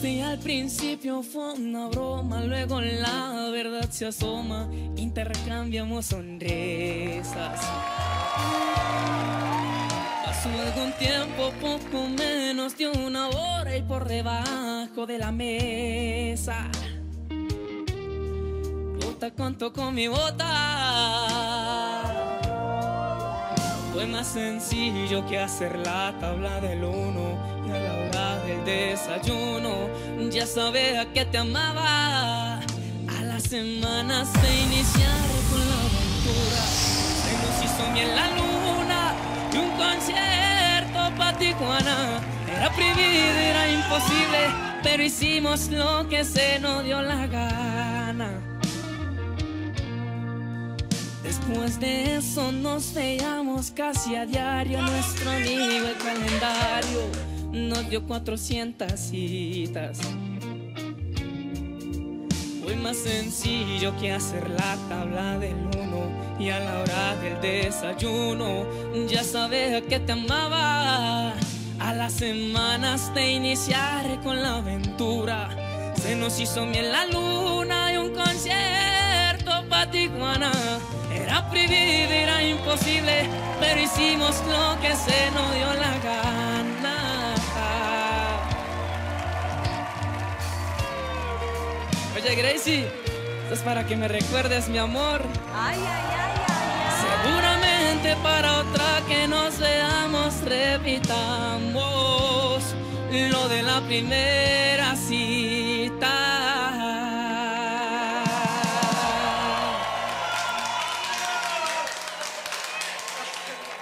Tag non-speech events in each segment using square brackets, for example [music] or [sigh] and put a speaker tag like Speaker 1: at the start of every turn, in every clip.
Speaker 1: Si al principio fue una broma, luego la verdad se asoma, intercambiamos sonrisas. Pasó algún tiempo, poco menos de una hora y por debajo de la mesa. Bota conto con mi bota. Fue más sencillo que hacer la tabla del uno desayuno ya sabía que te amaba. A las semanas de iniciar con la aventura se nos hizo miel la luna y un concierto pa' Tijuana. Era prohibido, era imposible, pero hicimos lo que se nos dio la gana. Después de eso nos veíamos casi a diario. Nuestro amigo el calendario dio 400 citas. Fue más sencillo que hacer la tabla del uno y a la hora del desayuno ya sabía que te amaba. A las semanas de iniciar con la aventura se nos hizo miel la luna y un concierto pa' Tijuana. Era prohibido, era imposible, pero hicimos lo que se nos dio la Gracie, esto es para que me recuerdes, mi amor.
Speaker 2: Ay, ay, ay, ay,
Speaker 1: Seguramente para otra que nos veamos repitamos lo de la primera cita.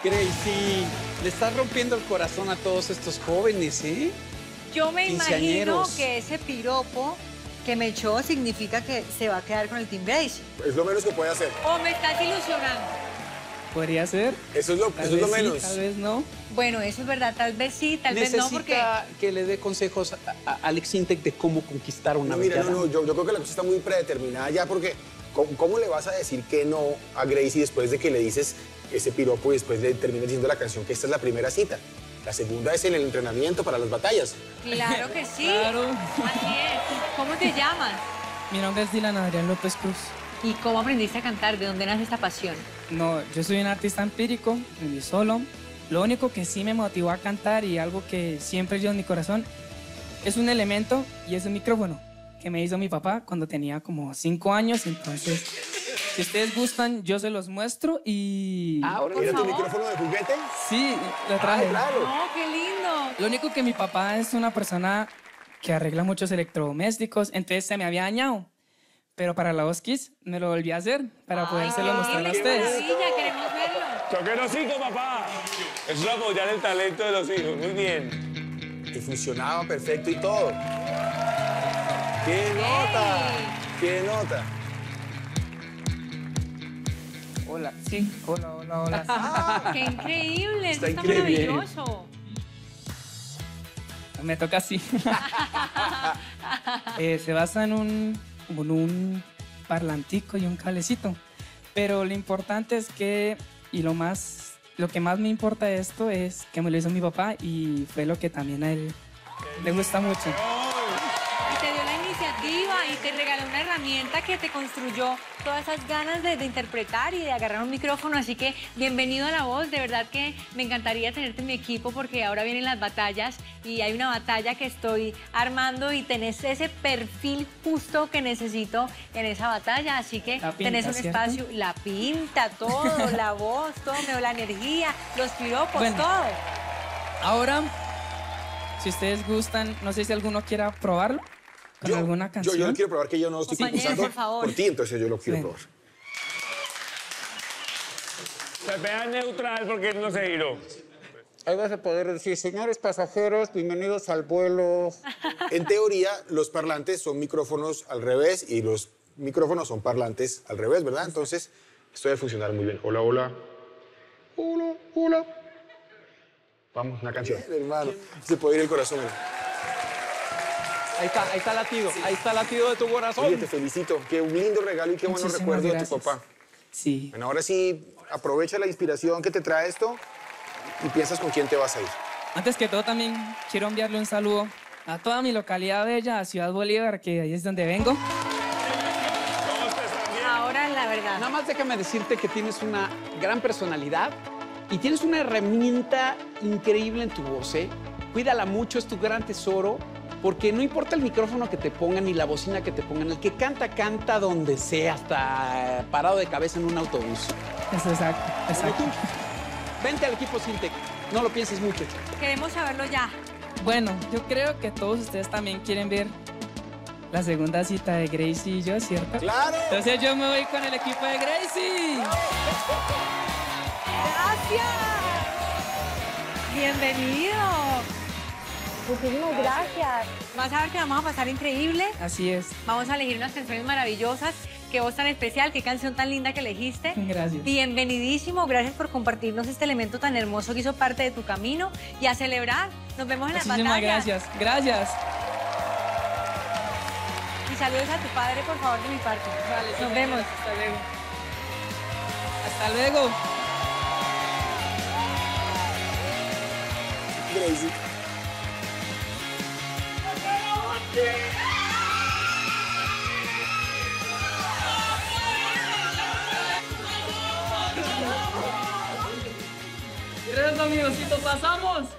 Speaker 3: Gracie, le estás rompiendo el corazón a todos estos jóvenes, ¿eh?
Speaker 2: Yo me imagino que ese piropo que me echó significa que se va a quedar con el Team Gracie.
Speaker 4: Es lo menos que puede hacer.
Speaker 2: ¿O me estás ilusionando?
Speaker 1: ¿Podría ser?
Speaker 4: Eso es lo,
Speaker 1: Tal
Speaker 4: eso es lo
Speaker 1: sí,
Speaker 4: menos.
Speaker 1: tal vez no.
Speaker 2: Bueno, eso es verdad. Tal vez sí, tal vez no, porque...
Speaker 3: Que le dé consejos a, a Alex Intec de cómo conquistar una
Speaker 4: No, mira, no, no, yo, yo creo que la cosa está muy predeterminada ya porque ¿cómo, cómo le vas a decir que no a Gracie después de que le dices ese piropo y después le terminas diciendo la canción que esta es la primera cita? La segunda es en el entrenamiento para las batallas.
Speaker 2: Claro que sí.
Speaker 1: Claro.
Speaker 2: Así es. ¿Cómo te llamas?
Speaker 1: Mi nombre es Dylan Adrián López Cruz.
Speaker 2: ¿Y cómo aprendiste a cantar? ¿De dónde nace esta pasión?
Speaker 1: No, yo soy un artista empírico, viví solo. Lo único que sí me motivó a cantar y algo que siempre yo en mi corazón es un elemento y es un micrófono que me hizo mi papá cuando tenía como cinco años. Entonces, si ustedes gustan, yo se los muestro y...
Speaker 3: Ahora
Speaker 4: ¿Era tu
Speaker 2: favor.
Speaker 4: micrófono de juguete?
Speaker 1: Sí, lo traje.
Speaker 4: Ah, claro.
Speaker 2: ¡Oh, qué lindo!
Speaker 1: Lo único que mi papá es una persona que arregla muchos electrodomésticos, entonces se me había dañado. Pero para la Oskis me lo volví a hacer para podérselo mostrar a
Speaker 2: ¡Qué
Speaker 1: ustedes.
Speaker 2: maravilla! Queremos verlo.
Speaker 5: Toque los hijos, papá. Eso es apoyar el talento de los hijos. Muy bien.
Speaker 4: Y funcionaba perfecto y todo. ¡Qué nota! ¡Qué nota!
Speaker 1: Hola, sí, hola, hola, hola. [laughs]
Speaker 2: ¡Qué increíble!
Speaker 4: Está
Speaker 2: está
Speaker 4: increíble.
Speaker 2: maravilloso.
Speaker 1: Me toca así. [laughs] Eh, se basa en un, en un parlantico y un cablecito. Pero lo importante es que, y lo más, lo que más me importa de esto es que me lo hizo mi papá y fue lo que también a él le gusta mucho.
Speaker 2: Y te y regaló una herramienta que te construyó todas esas ganas de, de interpretar y de agarrar un micrófono. Así que bienvenido a La Voz. De verdad que me encantaría tenerte en mi equipo porque ahora vienen las batallas y hay una batalla que estoy armando y tenés ese perfil justo que necesito en esa batalla. Así que
Speaker 1: pinta,
Speaker 2: tenés un
Speaker 1: ¿cierto?
Speaker 2: espacio, la pinta, todo, [laughs] la voz, todo, la energía, los piropos,
Speaker 1: Bueno.
Speaker 2: todo.
Speaker 1: Ahora, si ustedes gustan, no sé si alguno quiera probarlo con alguna
Speaker 4: yo,
Speaker 1: canción.
Speaker 4: yo lo quiero probar que yo no estoy
Speaker 2: Compañero,
Speaker 4: concursando
Speaker 2: por favor.
Speaker 4: ti, entonces yo lo quiero
Speaker 1: Ven.
Speaker 4: probar.
Speaker 5: Se vea neutral porque no se giró.
Speaker 3: Ahí vas a poder decir, señores pasajeros, bienvenidos al vuelo. [laughs]
Speaker 4: En teoría, los parlantes son micrófonos al revés y los micrófonos son parlantes al revés, ¿verdad? Entonces, esto debe funcionar muy bien. Hola, hola. Hola, hola. Vamos, una canción. hermano, se puede ir el corazón. mira.
Speaker 3: Ahí está, ahí está latido, ahí está latido de tu corazón.
Speaker 4: Oye, te felicito. Qué un lindo regalo y qué buenos
Speaker 1: Muchísimas
Speaker 4: recuerdos de tu
Speaker 1: gracias.
Speaker 4: papá.
Speaker 1: Sí.
Speaker 4: Bueno, ahora sí, aprovecha la inspiración que te trae esto y piensas con quién te vas a ir.
Speaker 1: Antes que todo, también quiero enviarle un saludo a toda mi localidad bella, a Ciudad Bolívar, que ahí es donde vengo.
Speaker 2: Ahora la verdad.
Speaker 6: Nada más déjame decirte que tienes una gran personalidad y tienes una herramienta increíble en tu voz, ¿eh? Cuídala mucho, es tu gran tesoro, porque no importa el micrófono que te pongan ni la bocina que te pongan, el que canta, canta donde sea, hasta parado de cabeza en un autobús.
Speaker 1: Eso, exacto, exacto.
Speaker 6: tú. Vente al equipo Sintec, no lo pienses mucho.
Speaker 2: Queremos saberlo ya.
Speaker 1: Bueno, yo creo que todos ustedes también quieren ver la segunda cita de Gracie y yo, ¿cierto?
Speaker 4: ¡Claro!
Speaker 1: Entonces yo me voy con el equipo de Gracie.
Speaker 2: ¡Gracias! ¡Bienvenido!
Speaker 7: Muchísimas gracias.
Speaker 2: Vas a ver que vamos a pasar increíble.
Speaker 1: Así es.
Speaker 2: Vamos a elegir unas canciones maravillosas. Qué voz tan especial, qué canción tan linda que elegiste.
Speaker 1: Gracias.
Speaker 2: Bienvenidísimo, gracias por compartirnos este elemento tan hermoso que hizo parte de tu camino y a celebrar. Nos vemos en las
Speaker 1: Muchísimas
Speaker 2: batallas.
Speaker 1: gracias. Gracias.
Speaker 2: Y saludos a tu padre, por favor, de mi parte. Nos vemos.
Speaker 1: Hasta luego. Hasta luego.
Speaker 4: Gracie.
Speaker 1: Gracias, amigosito. Pasamos.